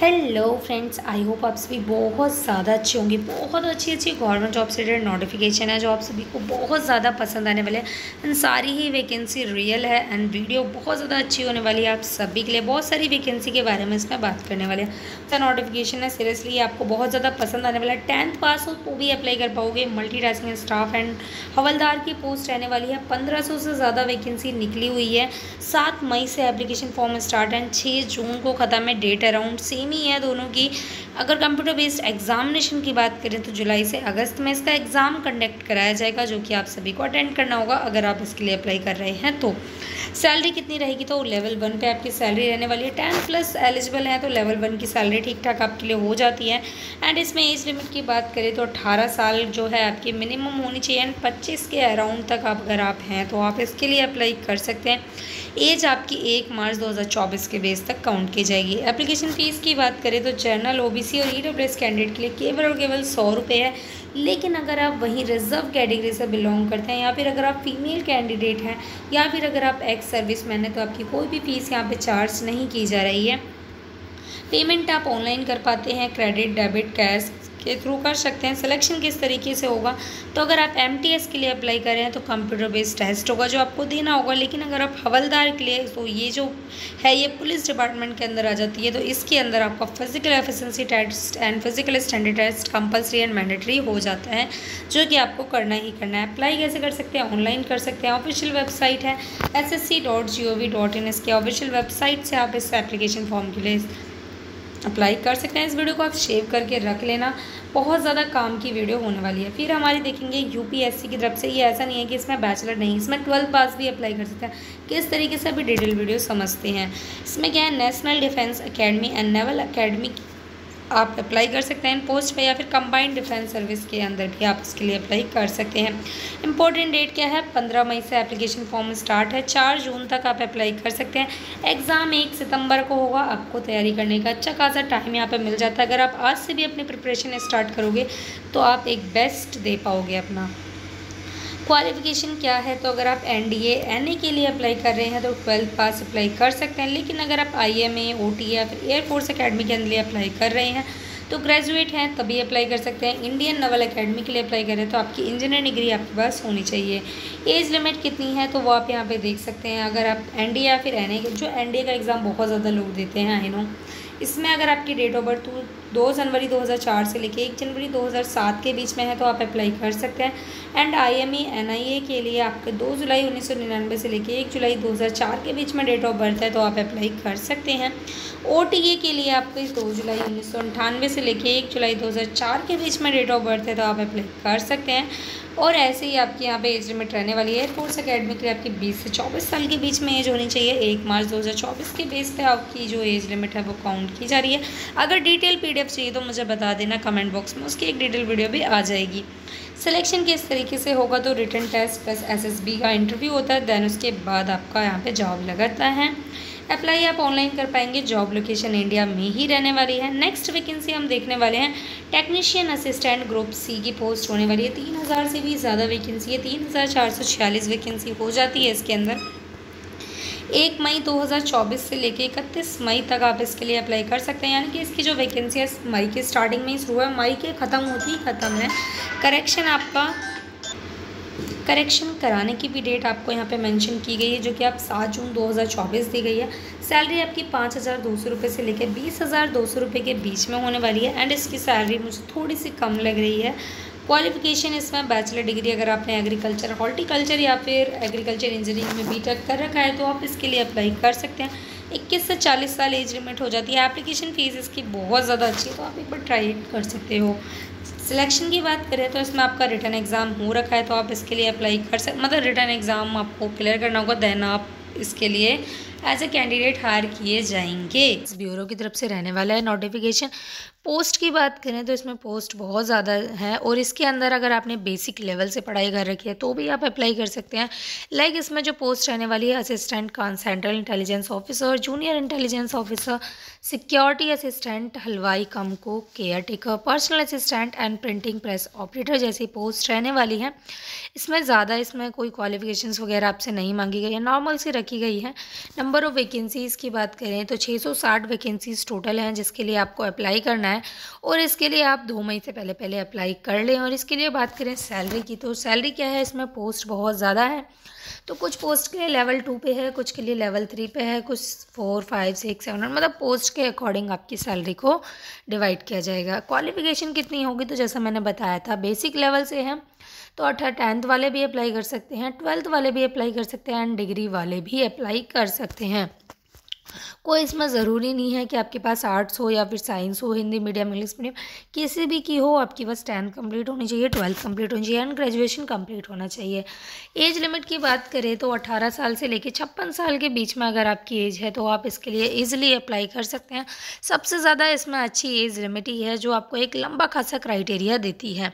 Hello friends I hope आप सभी बहुत ज़्यादा अच्छे होंगे। बहुत अच्छी अच्छी गवर्नमेंट जॉब से रिलेटेड नोटिफिकेशन है जो आप सभी को बहुत ज़्यादा पसंद आने वाले हैं। एंड सारी ही वैकेंसी रियल है एंड वीडियो बहुत ज़्यादा अच्छी होने वाली है आप सभी के लिए। बहुत सारी वैकेंसी के बारे में इसमें बात करने वाले हैं। तो नोटिफिकेशन है सीरियसली आपको बहुत ज़्यादा पसंद आने वाला है। टेंथ पास हो तो भी अप्लाई कर पाओगे। मल्टी टास्किंग स्टाफ एंड हवलदार की पोस्ट रहने वाली है। पंद्रह से ज़्यादा वैकेंसी निकली हुई है। सात मई से एप्लीकेशन फॉर्म स्टार्ट एंड छः जून को ख़त्म है। डेट अराउंड सेम सेम ही है दोनों की। अगर कंप्यूटर बेस्ड एग्जामिनेशन की बात करें तो जुलाई से अगस्त में इसका एग्ज़ाम कंडक्ट कराया जाएगा, जो कि आप सभी को अटेंड करना होगा, अगर आप इसके लिए अप्लाई कर रहे हैं तो। सैलरी कितनी रहेगी तो लेवल वन पे आपकी सैलरी रहने वाली है। टेन प्लस एलिजिबल है तो लेवल वन की सैलरी ठीक ठाक आपके लिए हो जाती है। एंड इसमें एज लिमिट की बात करें तो अट्ठारह साल जो है आपकी मिनिमम होनी चाहिए। एंड पच्चीस के अराउंड तक आप अगर आप हैं तो आप इसके लिए अप्लाई कर सकते हैं। एज आपकी एक मार्च 2024 के बेस तक काउंट की जाएगी। एप्लीकेशन फ़ीस की बात करें तो जनरल ओबीसी और ई कैंडिडेट के लिए केवल और केवल सौ रुपये है। लेकिन अगर आप वहीं रिज़र्व कैटेगरी से बिलोंग करते हैं या फिर अगर आप फीमेल कैंडिडेट हैं या फिर अगर आप एक्स सर्विस मैन है तो आपकी कोई भी फ़ीस यहाँ पर चार्ज नहीं की जा रही है। पेमेंट आप ऑनलाइन कर पाते हैं, क्रेडिट, डेबिट, कैश के थ्रू कर सकते हैं। सिलेक्शन किस तरीके से होगा? तो अगर आप एमटीएस के लिए अप्लाई कर रहे हैं तो कंप्यूटर बेस्ड टेस्ट होगा जो आपको देना होगा। लेकिन अगर आप हवलदार के लिए तो ये जो है, ये पुलिस डिपार्टमेंट के अंदर आ जाती है तो इसके अंदर आपका physical efficiency test and physical standard test compulsory and mandatory हो जाता है, जो कि आपको करना ही करना है। अप्लाई कैसे कर सकते हैं? ऑनलाइन कर सकते हैं। ऑफिशियल वेबसाइट है। एस इसके ऑफिशियल वेबसाइट से आप इस एप्लीकेशन फॉर्म के लिए अप्लाई कर सकते हैं। इस वीडियो को आप सेव करके रख लेना। बहुत ज़्यादा काम की वीडियो होने वाली है। फिर हमारी देखेंगे यूपीएससी की तरफ़ से। ये ऐसा नहीं है कि इसमें बैचलर नहीं, इसमें ट्वेल्थ पास भी अप्लाई कर सकते हैं। किस तरीके से अभी डिटेल वीडियो समझते हैं? इसमें क्या है? National Defence Academy and Naval Academy आप अप्लाई कर सकते हैं पोस्ट पे या फिर कंबाइंड डिफेंस सर्विस के अंदर भी आप इसके लिए अप्लाई कर सकते हैं। इंपॉर्टेंट डेट क्या है? पंद्रह मई से एप्लीकेशन फॉर्म स्टार्ट है। चार जून तक आप अप्लाई कर सकते हैं। एग्ज़ाम एक सितंबर को होगा। आपको तैयारी करने का अच्छा खासा टाइम यहाँ पर मिल जाता है। अगर आप आज से भी अपनी प्रिपरेशन स्टार्ट करोगे तो आप एक बेस्ट दे पाओगे अपना। क्वालिफिकेशन क्या है? तो अगर आप एन डी ए के लिए अप्लाई कर रहे हैं तो ट्वेल्थ पास अप्लाई कर सकते हैं। लेकिन अगर आप I M A O T या फिर एयरफोर्स अकेडमी के लिए अप्लाई कर रहे हैं तो ग्रेजुएट हैं, तभी अप्लाई कर सकते हैं। इंडियन नवल अकेडमी के लिए अप्लाई करें तो आपकी इंजीनियर डिग्री आपके पास होनी चाहिए। एज लिमिट कितनी है? तो वो आप यहाँ पे देख सकते हैं। अगर आप एन डी या फिर एन जो एन का एग्ज़ाम बहुत ज़्यादा लोग देते हैं आई नो इसमें अगर आपकी डेट ऑफ़ बर्थ दो जनवरी 2004 से लेके एक जनवरी 2007 के बीच में है तो आप अप्लाई कर सकते हैं। एंड आईएमई एनआईए के लिए आपके दो जुलाई उन्नीस सौ निन्यानवे से लेके एक जुलाई 2004 के बीच में डेट ऑफ़ बर्थ है तो आप अप्लाई कर सकते हैं। ओटीए के लिए आपके दो जुलाई उन्नीस से लेके एक जुलाई 2004 के बीच में डेट ऑफ़ बर्थ है तो आप अप्लाई कर सकते हैं। और ऐसे ही आपके यहाँ पे एज लिमिट रहने वाली है। एयरफोर्स अकेडमी के लिए आपकी 20 से 24 साल के बीच में एज होनी चाहिए। एक मार्च 2024 के बेस पे आपकी जो एज लिमिट है, वो काउंट की जा रही है। अगर डिटेल पीडीएफ चाहिए तो मुझे बता देना कमेंट बॉक्स में, उसकी एक डिटेल वीडियो भी आ जाएगी। सिलेक्शन किस तरीके से होगा? तो रिटर्न टेस्ट प्लस एसएसबी का इंटरव्यू होता है दैन उसके बाद आपका यहाँ पर जॉब लगाता है। अप्लाई आप ऑनलाइन कर पाएँगे जॉब लोकेशन इंडिया में ही रहने वाली है। नेक्स्ट वैकेंसी हम देखने वाले हैं टेक्नीशियन असिस्टेंट ग्रुप सी की पोस्ट होने वाली है। तीन हज़ार से भी ज़्यादा वैकेंसी है, तीन हज़ार चार सौ छियालीस वैकेंसी हो जाती है इसके अंदर। एक मई 2024 से लेके इकतीस मई तक आप इसके लिए अप्लाई कर सकते हैं। यानी कि इसकी जो वैकेंसी है मई के स्टार्टिंग में ही शुरू है। मई के ख़त्म होती ही ख़त्म है। करेक्शन आपका करेक्शन कराने की भी डेट आपको यहाँ पे मेंशन की गई है, जो कि आप सात जून 2024 दी गई है। सैलरी आपकी पाँच हज़ार दो सौ रुपये से लेकर बीस हज़ार दो सौ रुपये के बीच में होने वाली है। एंड इसकी सैलरी मुझे थोड़ी सी कम लग रही है। क्वालिफिकेशन इसमें बैचलर डिग्री अगर आपने एग्रीकल्चर हॉर्टिकल्चर या फिर एग्रीकल्चर इंजीनियरिंग में बी कर रखा है तो आप इसके लिए अप्लाई कर सकते हैं। इक्कीस से चालीस साल एज लिमिट हो जाती है। एप्लीकेशन फ़ीस इसकी बहुत ज़्यादा अच्छी है तो आप एक बार ट्राई कर सकते हो। सिलेक्शन की बात करें तो इसमें आपका रिटर्न एग्ज़ाम हो रखा है तो आप इसके लिए अप्लाई कर सकते मतलब रिटर्न एग्ज़ाम आपको क्लियर करना होगा देन आप इसके लिए एज ए कैंडिडेट हायर किए जाएँगे। इस ब्यूरो की तरफ़ से रहने वाला है नोटिफिकेशन पोस्ट की बात करें तो इसमें पोस्ट बहुत ज़्यादा है और इसके अंदर अगर आपने बेसिक लेवल से पढ़ाई कर रखी है तो भी आप अप्लाई कर सकते हैं। लाइक इसमें जो पोस्ट रहने वाली है assistant central intelligence officer junior intelligence officer security assistant हलवाई cum cook caretaker personal assistant and printing press operator जैसी पोस्ट रहने वाली हैं। इसमें ज़्यादा इसमें कोई क्वालिफिकेशंस वगैरह आपसे नहीं मांगी गई है। नॉर्मल सी रखी गई है। नंबर ऑफ़ वैकेंसीज़ की बात करें तो 660 वैकेंसीज़ टोटल हैं जिसके लिए आपको अप्लाई करना है और इसके लिए आप दो मई से पहले पहले अप्लाई कर लें। और इसके लिए बात करें सैलरी की तो सैलरी क्या है? इसमें पोस्ट बहुत ज़्यादा है। तो कुछ पोस्ट के लिए लेवल टू पे है, कुछ के लिए लेवल थ्री पे है, कुछ फोर, फाइव, सिक्स, सेवन मतलब पोस्ट के अकॉर्डिंग आपकी सैलरी को डिवाइड किया जाएगा। क्वालिफिकेशन कितनी होगी? तो जैसा मैंने बताया था, बेसिक लेवल से है। तो अठारह टेंथ वाले भी अप्लाई कर सकते हैं ट्वेल्थ वाले भी अप्लाई कर सकते हैं एंड डिग्री वाले भी अप्लाई कर सकते हैं। कोई इसमें ज़रूरी नहीं है कि आपके पास आर्ट्स हो या फिर साइंस हो, हिंदी मीडियम इंग्लिश मीडियम किसी भी की हो, आपके पास टेंथ कंप्लीट होनी चाहिए ट्वेल्थ कंप्लीट होनी चाहिए एंड ग्रेजुएशन कंप्लीट होना चाहिए। एज लिमिट की बात करें तो 18 साल से लेकर छप्पन साल के बीच में अगर आपकी एज है तो आप इसके लिए ईजिली अप्लाई कर सकते हैं। सबसे ज़्यादा इसमें अच्छी एज लिमिट ही है, जो आपको एक लंबा खासा क्राइटेरिया देती है।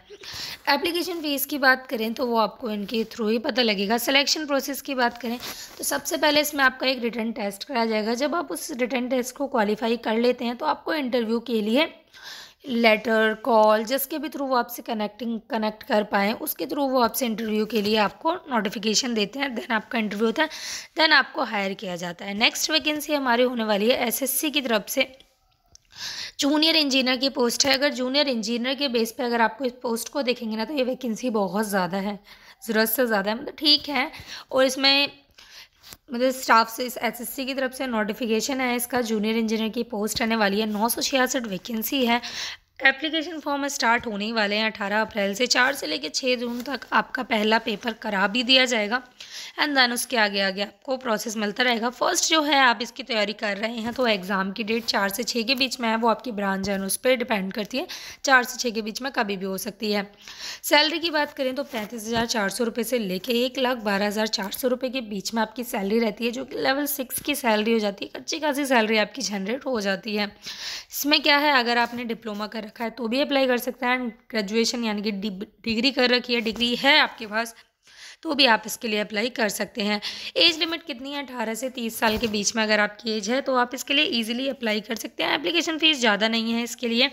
एप्लीकेशन फ़ीस की बात करें तो वो आपको इनके थ्रू ही पता लगेगा। सिलेक्शन प्रोसेस की बात करें तो सबसे पहले इसमें आपका एक रिटर्न टेस्ट कराया जाएगा जब आप उस रिटर्न टेस्ट को क्वालिफाई कर लेते हैं तो आपको इंटरव्यू के लिए लेटर कॉल जिसके भी थ्रू वो आपसे कनेक्टिंग कनेक्ट कर पाएँ, उसके थ्रू वो आपसे इंटरव्यू के लिए आपको नोटिफिकेशन देते हैं देन आपका इंटरव्यू होता है देन आपको हायर किया जाता है। नेक्स्ट वैकेंसी हमारी होने वाली है एसएससी की तरफ़ से। जूनियर इंजीनियर की पोस्ट है। अगर जूनियर इंजीनियर के बेस पे अगर आपको इस पोस्ट को देखेंगे ना तो ये वैकेंसी बहुत ज़्यादा है, ज़रूरत से ज़्यादा है। मतलब ठीक है, और इसमें मतलब स्टाफ से, इस एसएससी की तरफ़ से नोटिफिकेशन है, इसका जूनियर इंजीनियर की पोस्ट आने वाली है। नौ सौ छियासठ वैकेंसी है। एप्लीकेशन फॉर्म स्टार्ट होने ही वाले हैं अठारह अप्रैल से। चार से लेकर छः जून तक आपका पहला पेपर करा भी दिया जाएगा। एंड देन उसके आगे आगे आपको प्रोसेस मिलता रहेगा। फ़र्स्ट जो है, आप इसकी तैयारी कर रहे हैं तो एग्ज़ाम की डेट चार से छः के बीच में है। वो आपकी ब्रांच है, उस पर डिपेंड करती है। चार से छः के बीच में कभी भी हो सकती है। सैलरी की बात करें तो पैंतीस हज़ार चार सौ रुपये से लेकर एक लाख बारह हज़ार चार सौ रुपये के बीच में आपकी सैलरी रहती है, जो कि लेवल सिक्स की सैलरी हो जाती है। अच्छी खासी सैलरी आपकी जनरेट हो जाती है। इसमें क्या है, अगर आपने डिप्लोमा कर रखा है तो भी अप्लाई कर सकते हैं। ग्रेजुएशन यानी कि डिग्री कर रखी है डिग्री है आपके पास तो भी आप इसके लिए अप्लाई कर सकते हैं। एज लिमिट कितनी है? अठारह से तीस साल के बीच में अगर आपकी एज है तो आप इसके लिए ईजिली अप्लाई कर सकते हैं। एप्लीकेशन फ़ीस ज़्यादा नहीं है इसके लिए।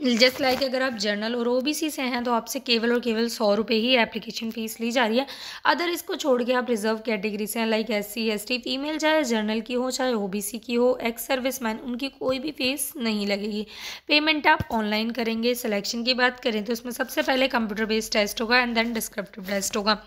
जस्ट लाइक अगर आप जर्नल और ओबीसी से हैं तो आपसे केवल और केवल सौ रुपये ही एप्लीकेशन फ़ीस ली जा रही है। अदर इसको छोड़ के आप रिज़र्व कैटेगरी से हैं like S C S T female चाहे जर्नल की हो, चाहे ओबीसी की हो एक्स सर्विस मैन उनकी कोई भी फ़ीस नहीं लगेगी। पेमेंट आप ऑनलाइन करेंगे सिलेक्शन की बात करें तो इसमें सबसे पहले कंप्यूटर बेस्ड टेस्ट होगा एंड देन डिस्क्रिप्टिव टेस्ट होगा।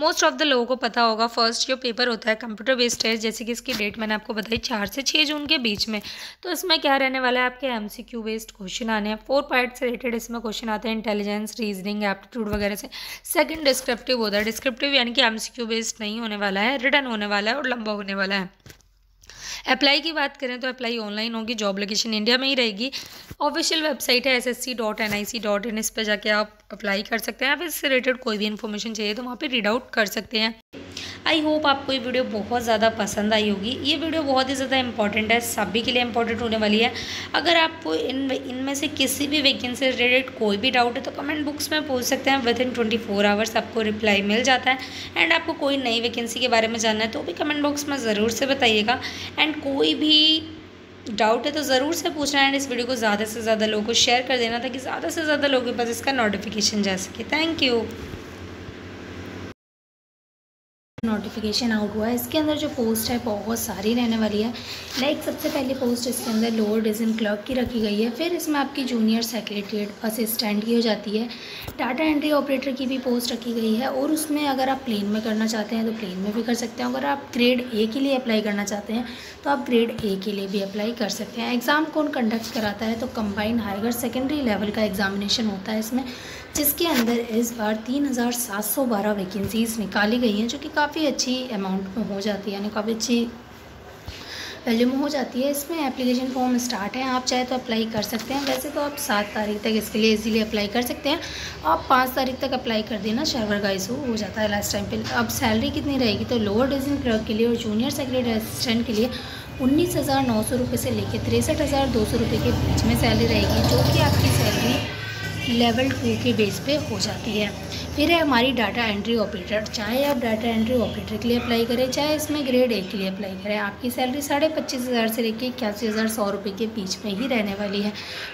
मोस्ट ऑफ़ द लोगों को पता होगा फ़र्स्ट जो पेपर होता है कंप्यूटर बेस्ड टेस्ट जैसे कि इसकी डेट मैंने आपको बताई, चार से छः जून के बीच में। तो इसमें क्या रहने वाला है, आपके M C Q based question आने हैं। फोर पार्ट से रिलेटेड इसमें क्वेश्चन आते हैं इंटेलिजेंस रीजनिंग एप्टीट्यूड वगैरह से। सेकंड डिस्क्रिप्टिव होता है। डिस्क्रिप्टिव यानी कि एमसीक्यू बेस्ड नहीं होने वाला है रिटर्न होने वाला है और लंबा होने वाला है। अप्लाई की बात करें तो अप्लाई ऑनलाइन होगी जॉब लोकेशन इंडिया में ही रहेगी। ऑफिशियल वेबसाइट है S S C dot N I C dot in इस पर जाके आप अप्लाई कर सकते हैं। या फिर इससे रिलेटेड कोई भी इन्फॉर्मेशन चाहिए तो वहाँ पे रीड आउट कर सकते हैं। आई होप आपको ये वीडियो बहुत ज़्यादा पसंद आई होगी। ये वीडियो बहुत ही ज़्यादा इंपॉर्टेंट है। सभी के लिए इंपॉर्टेंट होने वाली है। अगर आपको इन, इनमें से किसी भी वैकेंसी से रिलेटेड कोई भी डाउट है तो कमेंट बुक्स में पूछ सकते हैं। Within twenty four hours आपको रिप्लाई मिल जाता है। एंड आपको कोई नई वैकेंसी के बारे में जानना है तो भी कमेंट बॉक्स में ज़रूर से बताइएगा। एंड कोई भी डाउट है तो ज़रूर से पूछना एंड इस वीडियो को ज़्यादा से ज़्यादा लोगों को शेयर कर देना ताकि ज़्यादा से ज़्यादा लोगों के पास इसका नोटिफिकेशन जा सके। थैंक यू नोटिफिकेशन आउट हुआ है। इसके अंदर जो पोस्ट है, बहुत सारी रहने वाली है। लाइक सबसे पहली पोस्ट इसके अंदर लोअर डिजन क्लर्क की रखी गई है। फिर इसमें आपकी जूनियर सेक्रेटरीट असिस्टेंट की हो जाती है। डाटा एंट्री ऑपरेटर की भी पोस्ट रखी गई है और उसमें अगर आप प्लेन में करना चाहते हैं तो प्लेन में भी कर सकते हैं। अगर आप ग्रेड ए के लिए अप्लाई करना चाहते हैं तो आप ग्रेड ए के लिए भी अप्लाई कर सकते हैं। एग्ज़ाम कौन कंडक्ट कराता है तो कम्बाइंड हायर सेकेंडरी लेवल का एग्जामिनेशन होता है इसमें। जिसके अंदर इस बार तीन हज़ार सात सौ बारह वैकेंसीज़ निकाली गई हैं, जो कि काफ़ी अच्छी अमाउंट में हो जाती है, यानी काफ़ी अच्छी वैल्यू में हो जाती है। इसमें एप्लीकेशन फॉर्म स्टार्ट है, आप चाहे तो अप्लाई कर सकते हैं। वैसे तो आप सात तारीख तक इसके लिए इजीली अप्लाई कर सकते हैं। आप पाँच तारीख तक अप्लाई कर देना सर्वर का इशू हो जाता है लास्ट टाइम पे। अब सैलरी कितनी रहेगी? तो लोअर डिजन क्लर्क के लिए और जूनियर सेक्रेटरी असिस्टेंट के लिए उन्नीस हज़ार नौ सौ रुपये से लेकर तिरसठ हज़ार दो सौ रुपये के बीच में सैलरी रहेगी, जो कि आपकी सैलरी लेवल टू के बेस पे हो जाती है। फिर है हमारी डाटा एंट्री ऑपरेटर चाहे आप डाटा एंट्री ऑपरेटर के लिए अप्लाई करें, चाहे इसमें ग्रेड ए के लिए अप्लाई करें, आपकी सैलरी साढ़े पच्चीस हज़ार से लेकर इक्यासी हज़ार, सौ रुपये के बीच में ही रहने वाली है।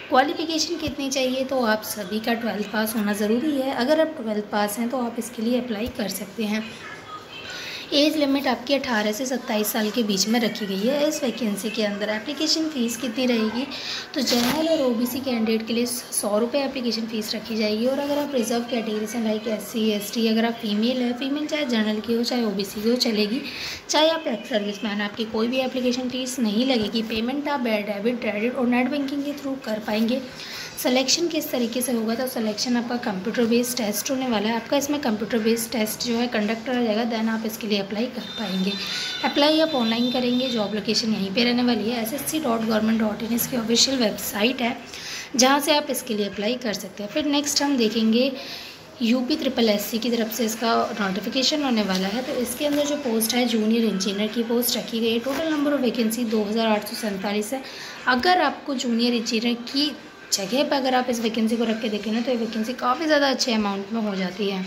क्वालिफिकेशन कितनी चाहिए तो आप सभी का ट्वेल्थ पास होना ज़रूरी है। अगर आप ट्वेल्थ पास हैं तो आप इसके लिए अप्लाई कर सकते हैं। एज लिमिट आपकी अठारह से सत्ताईस साल के बीच में रखी गई है। इस वैकेंसी के अंदर एप्लीकेशन फ़ीस कितनी रहेगी? तो जनरल और ओबीसी कैंडिडेट के लिए सौ रुपये एप्लीकेशन फ़ीस रखी जाएगी और अगर आप रिज़र्व कैटेगरी से लाइक एस सी अगर आप फीमेल है फीमेल चाहे जनरल की हो, चाहे ओबीसी की हो, चलेगी। चाहे आप एक्स सर्विस मैन आपकी कोई भी एप्लीकेशन फ़ीस नहीं लगेगी। पेमेंट आप डेबिट क्रेडिट और नेट बैंकिंग के थ्रू कर पाएँगे। सिलेक्शन किस तरीके से होगा? तो सिलेक्शन आपका कंप्यूटर बेस्ड टेस्ट होने वाला है। आपका इसमें कंप्यूटर बेस्ड टेस्ट जो है कंडक्ट करा जाएगा देन आप इसके लिए अप्लाई कर पाएँगे। अप्लाई आप ऑनलाइन करेंगे जॉब लोकेशन यहीं पे रहने वाली है। S S C dot government dot in इसकी ऑफिशियल वेबसाइट है, जहाँ से आप इसके लिए अप्लाई कर सकते हैं। फिर नेक्स्ट हम देखेंगे यूपी ट्रिपल एस सी की तरफ़ से इसका नोटिफिकेशन होने वाला है। तो इसके अंदर जो पोस्ट है जूनियर इंजीनियर की पोस्ट रखी गई है। टोटल नंबर ऑफ़ वैकेंसी दो हज़ार आठ सौ सैंतालीस है। अगर आपको जूनियर इंजीनियर की जगह पर अगर आप इस वैकेंसी को रख के देखें ना तो ये वैकेंसी काफ़ी ज़्यादा अच्छे अमाउंट में हो जाती है।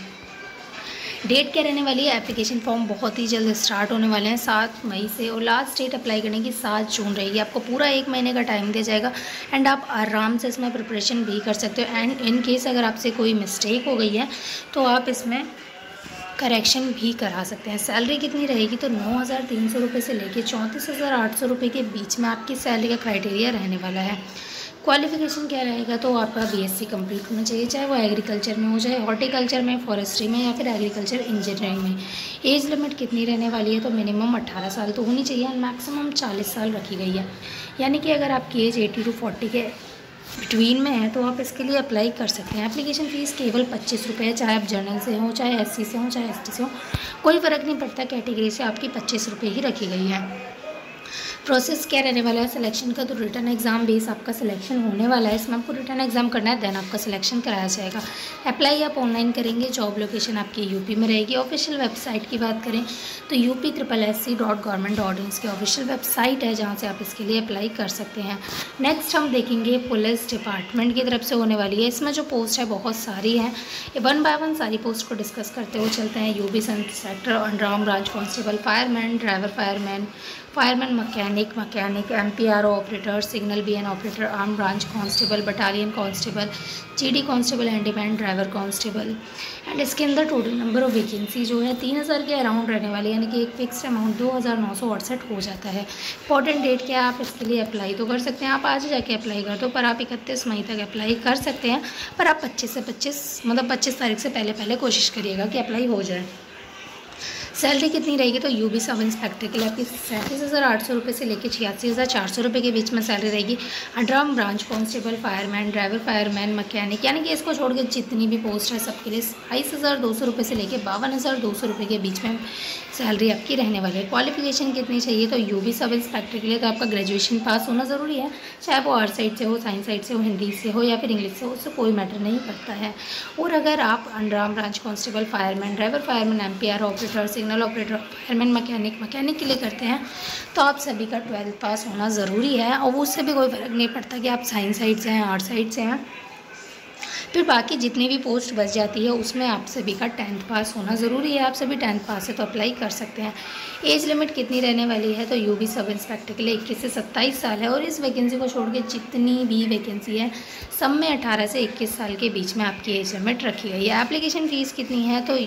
डेट क्या रहने वाली है? एप्लीकेशन फॉर्म बहुत ही जल्द स्टार्ट होने वाले हैं सात मई से और लास्ट डेट अप्लाई करने की सात जून रहेगी। आपको पूरा एक महीने का टाइम दिया जाएगा एंड आप आराम से इसमें प्रिपरेशन भी कर सकते हो एंड इन केस अगर आपसे कोई मिस्टेक हो गई है तो आप इसमें करेक्शन भी करा सकते हैं। सैलरी कितनी रहेगी? तो नौ हज़ार तीन सौ रुपये से लेके चौंतीस हज़ार आठ सौ रुपये के बीच में आपकी सैलरी का क्राइटेरिया रहने वाला है। क्वालिफिकेशन क्या रहेगा? तो आपका बीएससी कंप्लीट होना चाहिए, चाहे वो एग्रीकल्चर में हो, चाहे हॉर्टिकल्चर में फॉरेस्ट्री में, या फिर एग्रीकल्चर इंजीनियरिंग में। एज लिमिट कितनी रहने वाली है? तो मिनिमम अट्ठारह साल तो होनी चाहिए एंड मैक्सिमम चालीस साल रखी गई है। यानी कि अगर आपकी एज एटी टू फोर्टी के बिटवीन में है तो आप इसके लिए अप्लाई कर सकते हैं। एप्लीकेशन फ़ीस केवल पच्चीस रुपये चाहे आप जनरल से हों, चाहे एससी से हों, चाहे एसटी से हो। कोई फ़र्क नहीं पड़ता कैटेगरी से आपकी पच्चीस रुपये ही रखी गई है। प्रोसेस क्या रहने वाला है? सिलेक्शन का तो रिटर्न एग्ज़ाम बेस आपका सिलेक्शन होने वाला है। इसमें आपको रिटर्न एग्ज़ाम करना है देन आपका सिलेक्शन कराया जाएगा। अप्लाई आप ऑनलाइन करेंगे जॉब लोकेशन आपकी यूपी में रहेगी। ऑफिशियल वेबसाइट की बात करें तो UP triple S C dot government dot in की ऑफिशियल वेबसाइट है, जहाँ से आप इसके लिए अप्लाई कर सकते हैं। नेक्स्ट हम देखेंगे पुलिस डिपार्टमेंट की तरफ़ से होने वाली है। इसमें जो पोस्ट है, बहुत सारी हैं। वन बाय वन सारी पोस्ट को डिस्कस करते हुए चलते हैं। UB sector underground branch constable fireman driver fireman fireman, mechanic mechanic M P R operator, signal B N operator, arm branch constable, battalion constable GD constable handyman driver constable. And इसके अंदर total number of vacancy जो है, तीन हज़ार के around रहने वाली, यानी कि एक फिक्स अमाउंट दो हज़ार नौ सौ अड़सठ हो जाता है। इंपॉर्टेंट डेट क्या आप इसके लिए अप्लाई तो कर सकते हैं। आप आज जाके अप्लाई कर दो, पर आप इकतीस मई तक अप्लाई कर सकते हैं। पर आप पच्चीस से पच्चीस मतलब पच्चीस तारीख से पहले पहले कोशिश करिएगा कि अप्लाई हो जाए। सैलरी कितनी रहेगी? तो यू बी सब इंस्पेक्टर के लिए आपकी सैंतीस हज़ार आठ सौ रुपये से लेकर छियासी हज़ार चार सौ रुपये के बीच में सैलरी रहेगी। Underarm branch constable fireman driver fireman mechanic यानी कि इसको छोड़ के जितनी भी पोस्ट है सबके लिए बाईस हज़ार दो सौ रुपये से लेकर बावन हज़ार दो सौ रुपये के बीच में सैलरी आपकी रहने वाली है। क्वालिफिकेशन कितनी चाहिए? तो यू बी सब इंस्पेक्टर के लिए तो आपका ग्रेजुएशन पास होना ज़रूरी है। चाहे वो आर्ट साइड से हो साइंस साइड से हो, हिंदी से हो या फिर इंग्लिश से हो, उससे कोई मैटर नहीं करता है। और अगर आप underarm branch constable fireman driver fireman M P R operator signal operator fireman mechanic mechanic के लिए करते हैं। तो आप सभी का ट्वेल्थ पास होना ज़रूरी है और उससे भी कोई फ़र्क नहीं पड़ता कि आप साइंस साइड से हैं आर्ट साइड से हैं। फिर बाकी जितनी भी पोस्ट बच जाती है, उसमें आप सभी का टेंथ पास होना ज़रूरी है। आप सभी टेंथ पास है तो अप्लाई कर सकते हैं। एज लिमिट कितनी रहने वाली है? तो यू बी सब इंस्पेक्टर के लिए इक्कीस से सत्ताईस साल है और इस वैकेंसी को छोड़ के जितनी भी वैकेंसी है, सब में अठारह से इक्कीस साल के बीच में आपकी एज लिमिट रखी गई है। एप्लीकेशन फ़ीस कितनी है? तो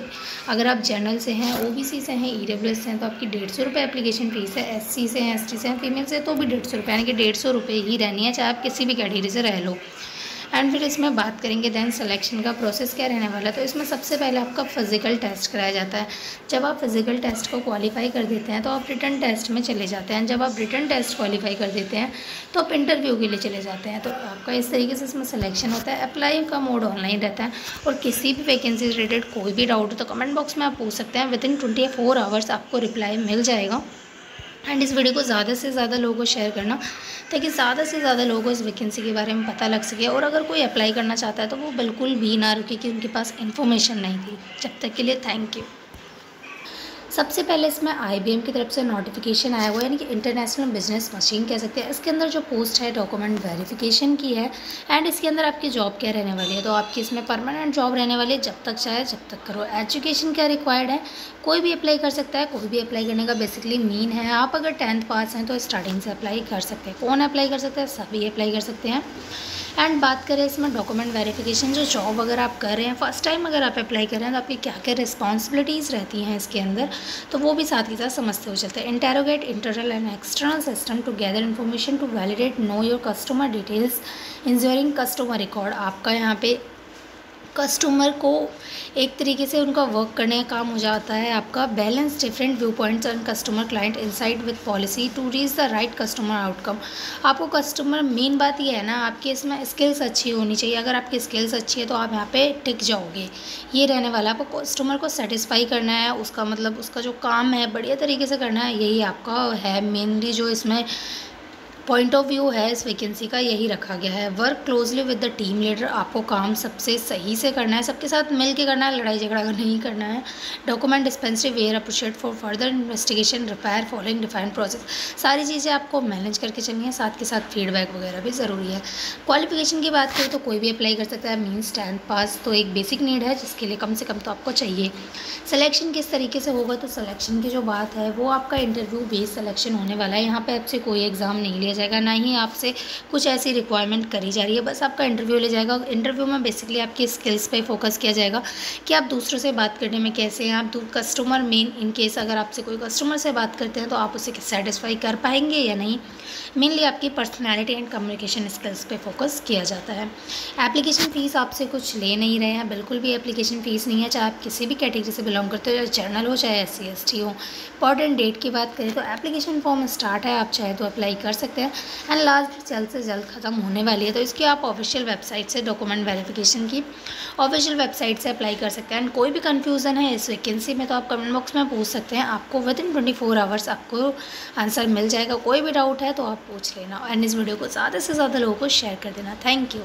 अगर आप जनरल से हैं ओबीसी से हैं ई e से हैं तो आपकी डेढ़ सौ रुपये एप्लीकेशन फ़ीस है। एससी से हैं एसटी से हैं फीमेल से तो भी डेढ़ सौ रुपये यानी कि डेढ़ सौ रुपये ही रहनी है, चाहे आप किसी भी कैटेगरी से रह लो। एंड फिर इसमें बात करेंगे दैन सिलेक्शन का प्रोसेस क्या रहने वाला है? तो इसमें सबसे पहले आपका फ़िज़िकल टेस्ट कराया जाता है। जब आप फ़िज़िकल टेस्ट को क्वालिफाई कर देते हैं तो आप रिटर्न टेस्ट में चले जाते हैं। जब आप रिटर्न टेस्ट क्वालिफाई कर देते हैं तो आप इंटरव्यू के लिए चले जाते हैं। तो आपका इस तरीके से इसमें सिलेक्शन होता है। अप्लाई का मोड ऑनलाइन रहता है। और किसी भी वैकेंसी रिलेटेड कोई भी डाउट हो तो कमेंट बॉक्स में आप पूछ सकते हैं। Within twenty four hours आपको रिप्लाई मिल जाएगा। एंड इस वीडियो को ज़्यादा से ज़्यादा लोगों को शेयर करना, ताकि ज़्यादा से ज़्यादा लोगों को इस वैकेंसी के बारे में पता लग सके। और अगर कोई अप्लाई करना चाहता है तो वो बिल्कुल भी ना रुके कि उनके पास इन्फॉर्मेशन नहीं थी। जब तक के लिए थैंक यू सबसे पहले इसमें आईबीएम की तरफ़ से नोटिफिकेशन आया हुआ है, यानी कि इंटरनेशनल बिज़नेस मशीन कह सकते हैं। इसके अंदर जो पोस्ट है डॉक्यूमेंट वेरिफिकेशन की है एंड इसके अंदर आपकी जॉब क्या रहने वाली है? तो आपकी इसमें परमानेंट जॉब रहने वाली है, जब तक चाहे, जब तक करो। एजुकेशन क्या रिक्वायर्ड है? कोई भी अप्लाई कर सकता है, कोई भी अप्लाई करने का बेसिकली मीन है। आप अगर टेंथ पास हैं तो स्टार्टिंग से अप्लाई कर सकते हैं। कौन अप्लाई कर सकता है? सभी अप्लाई कर सकते हैं। एंड बात करें इसमें डॉक्यूमेंट वेरिफिकेशन जो जॉब अगर आप कर रहे हैं फ़र्स्ट टाइम अगर आप अप्लाई कर रहे हैं तो आपकी क्या क्या रिस्पॉन्सिबिलिटीज़ रहती हैं इसके अंदर? तो वो भी साथ ही साथ समझते हुए चलते हैं। Interrogate internal and external system to gather information to validate know your customer details ensuring customer record आपका यहाँ पे कस्टमर को एक तरीके से उनका वर्क करने का काम हो जाता है, आपका balance different view points and customer client inside with policy to reach the right customer outcome आपको कस्टमर मेन बात ये है ना, आपकी इसमें स्किल्स अच्छी होनी चाहिए। अगर आपकी स्किल्स अच्छी है तो आप यहाँ पे टिक जाओगे। ये रहने वाला आपको कस्टमर को सेटिस्फाई करना है, उसका मतलब उसका जो काम है, बढ़िया तरीके से करना है, यही आपका है। मेनली जो इसमें पॉइंट ऑफ़ व्यू है, इस वैकेंसी का यही रखा गया है। Work closely with the team leader आपको काम सबसे सही से करना है, सबके साथ मिल के करना है, लड़ाई झगड़ा नहीं करना है। Document dispensary where appreciate for further investigation repair following defined process सारी चीज़ें आपको मैनेज करके चलनी है, साथ के साथ फीडबैक वगैरह भी ज़रूरी है। क्वालिफिकेशन की बात करें तो कोई भी अप्लाई कर सकता है मीन्स टेंथ पास तो एक बेसिक नीड है, जिसके लिए कम से कम तो आपको चाहिए। सलेक्शन किस तरीके से होगा तो सलेक्शन की जो बात है, वो आपका इंटरव्यू बेस्ड सलेक्शन होने वाला है। यहाँ पर आपसे कोई एग्ज़ाम नहीं लिया जाएगा, ना ही आपसे कुछ ऐसी रिक्वायरमेंट करी जा रही है। बस आपका इंटरव्यू ले जाएगा इंटरव्यू में बेसिकली आपकी स्किल्स पर फोकस किया जाएगा कि आप दूसरों से बात करने में कैसे हैं। आप कस्टमर मेन इन केस अगर आपसे कोई कस्टमर से बात करते हैं तो आप उसे सेटिस्फाई कर पाएँगे या नहीं। मेनली आपकी पर्सनैलिटी एंड कम्युनिकेशन स्किल्स पर फोकस किया जाता है। एप्लीकेशन फ़ीस आपसे कुछ ले नहीं रहे हैं। बिल्कुल भी एप्लीकेशन फ़ीस नहीं है। चाहे आप किसी भी कैटेगरी से बिलोंग करते हो, चाहे जर्नल हो, चाहे एस सी हो। इंपॉर्टेंट डेट की बात करें तो एप्लीकेशन फॉर्म स्टार्ट है। आप चाहे तो अप्लाई कर सकते हैं। एंड लास्ट जल्द से जल्द ख़त्म होने वाली है। तो इसकी आप ऑफिशियल वेबसाइट से डॉक्यूमेंट वेरिफिकेशन की ऑफिशियल वेबसाइट से अप्लाई कर सकते हैं। एंड कोई भी कन्फ्यूज़न है इस वैकेंसी में तो आप कमेंट बॉक्स में पूछ सकते हैं। आपको within twenty four hours आपको आंसर मिल जाएगा। कोई भी डाउट है तो आप पूछ लेना। एंड इस वीडियो को ज़्यादा से ज़्यादा लोगों को शेयर कर देना। Thank you